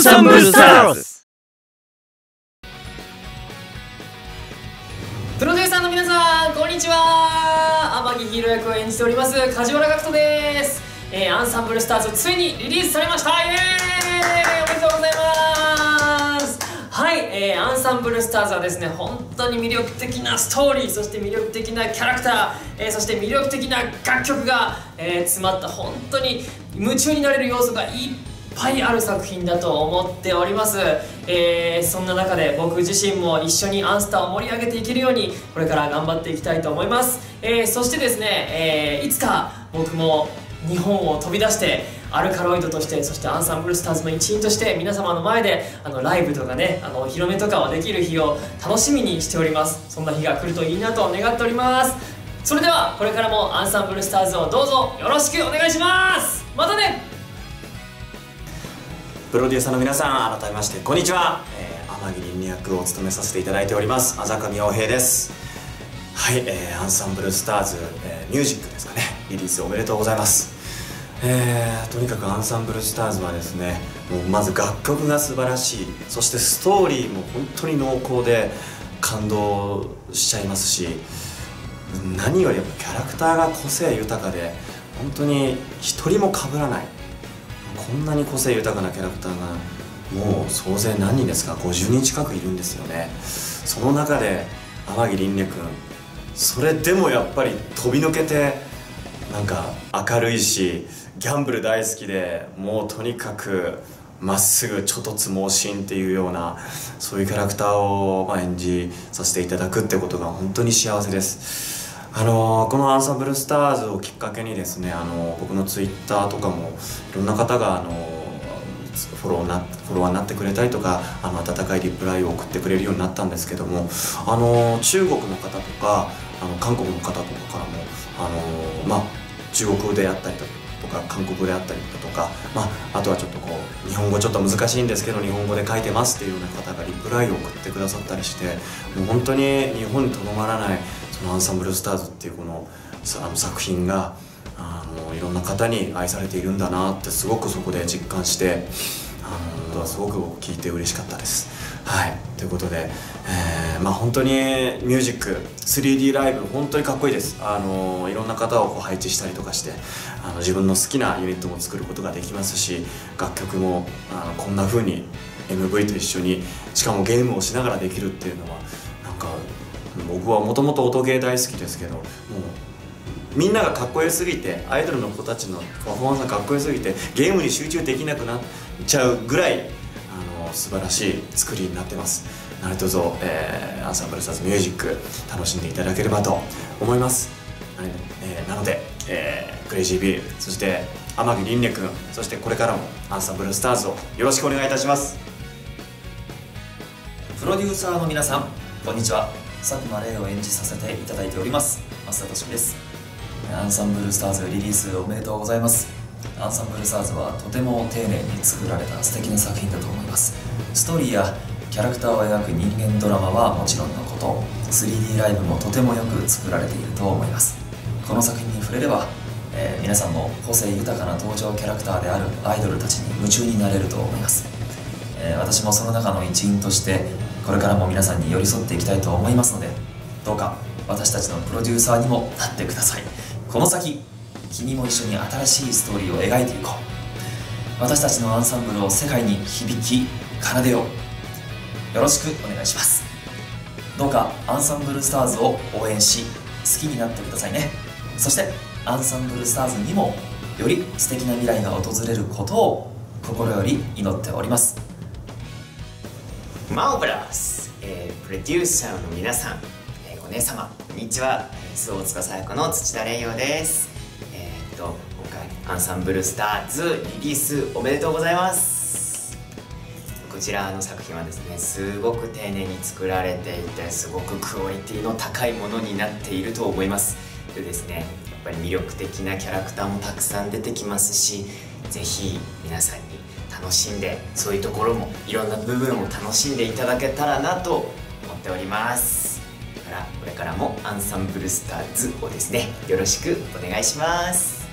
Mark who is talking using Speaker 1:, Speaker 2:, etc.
Speaker 1: サンブスターズ。
Speaker 2: プロデューサーの皆さんこんにちは。天城ヒーロー役を演じております梶原学人です、えー、アンサンブルスターズついにリリースされました。イエーイ。おめでとうございます。はい、えー、アンサンブルスターズはですね本当に魅力的なストーリーそして魅力的なキャラクター、えー、そして魅力的な楽曲が、えー、詰まった本当に夢中になれる要素がいっぱいある作品だと思っております、えー、そんな中で僕自身も一緒にアンスターを盛り上げていけるようにこれから頑張っていきたいと思います、えー、そしてですね、えー、いつか僕も日本を飛び出してアルカロイドとしてそしてアンサンブルスターズの一員として皆様の前であのライブとかねあのお披露目とかをできる日を楽しみにしております。そんな日が来るといいなと願っております。それではこれからもアンサンブルスターズをどうぞよろしくお願いします。またね
Speaker 3: プロデューサーの皆さん改めましてこんにちは、えー、天城倫役を務めさせていただいておりますあざかみ洋平です。はい、えー、アンサンブルスターズ、えー、ミュージックですかね。リリースおめでとうございます。えー、とにかくアンサンブルスターズはですねもうまず楽曲が素晴らしい。そしてストーリーも本当に濃厚で感動しちゃいますし何よりやっぱキャラクターが個性豊かで本当に一人も被らない。こんなに個性豊かなキャラクターがもう総勢何人ですか？50人近くいるんですよね。その中で天城凛音君それでもやっぱり飛び抜けてなんか明るいしギャンブル大好きでもうとにかくまっすぐちょっとつ猛進っていうようなそういうキャラクターを演じさせていただくってことが本当に幸せです。あのこのアンサンブルスターズをきっかけにですねあの僕のツイッターとかもいろんな方があのフォローなフォロワーになってくれたりとかあの温かいリプライを送ってくれるようになったんですけどもあの中国の方とかあの韓国の方とかからもあのまあ中国語であったりとか韓国であったりだとか、まあ、あとはちょっとこう日本語ちょっと難しいんですけど日本語で書いてますっていうような方がリプライを送ってくださったりしてもう本当に日本にとどまらないそのアンサンブルスターズっていうこのあの作品があのいろんな方に愛されているんだなってすごくそこで実感してあのすごく聞いて嬉しかったです。はいということで、えー、まあ本当にミュージック 3D ライブ本当にかっこいいですあのいろんな方をこう配置したりとかしてあの自分の好きなユニットも作ることができますし楽曲もあのこんな風に MV と一緒にしかもゲームをしながらできるっていうのは僕はもともと音ゲー大好きですけどもうみんながかっこよすぎてアイドルの子たちのパフォーマンスがかっこよすぎてゲームに集中できなくなっちゃうぐらいあの素晴らしい作りになってます。何卒、えー、アンサンブルスターズミュージック楽しんでいただければと思います。な,、えー、なので、えー、クレイジービールそして天城凛音君そしてこれからもアンサンブルスターズをよろしくお願いいたします。
Speaker 4: プロデューサーの皆さんこんにちは。佐久間玲を演じさせていただいております。増田敏です。アンサンブルスターズリリースおめでとうございます。アンサンブルスターズはとても丁寧に作られた素敵な作品だと思います。ストーリーやキャラクターを描く人間ドラマはもちろんのこと。3D ライブもとてもよく作られていると思います。この作品に触れれば、えー、皆さんも個性豊かな登場キャラクターであるアイドルたちに夢中になれると思います、えー、私もその中の一員としてこれからも皆さんに寄り添っていきたいと思いますのでどうか私たちのプロデューサーにもなってください。この先君も一緒に新しいストーリーを描いていこう。私たちのアンサンブルを世界に響き奏でよう。よろしくお願いします。どうかアンサンブルスターズを応援し好きになってくださいね。そしてアンサンブルスターズにもより素敵な未来が訪れることを心より祈っております。
Speaker 5: マオブラス、えー、プロデューサーの皆さん、えー、お姉様こんにちは。周防司役の土田玲陽です。えー、っと今回アンサンブルスターズリリースおめでとうございます。こちらの作品はですねすごく丁寧に作られていてすごくクオリティの高いものになっていると思います。でですねやっぱり魅力的なキャラクターもたくさん出てきますし是非皆さんに楽しんでそういうところもいろんな部分を楽しんでいただけたらなと思っております。だからこれからもアンサンブルスターズをですねよろしくお願いします。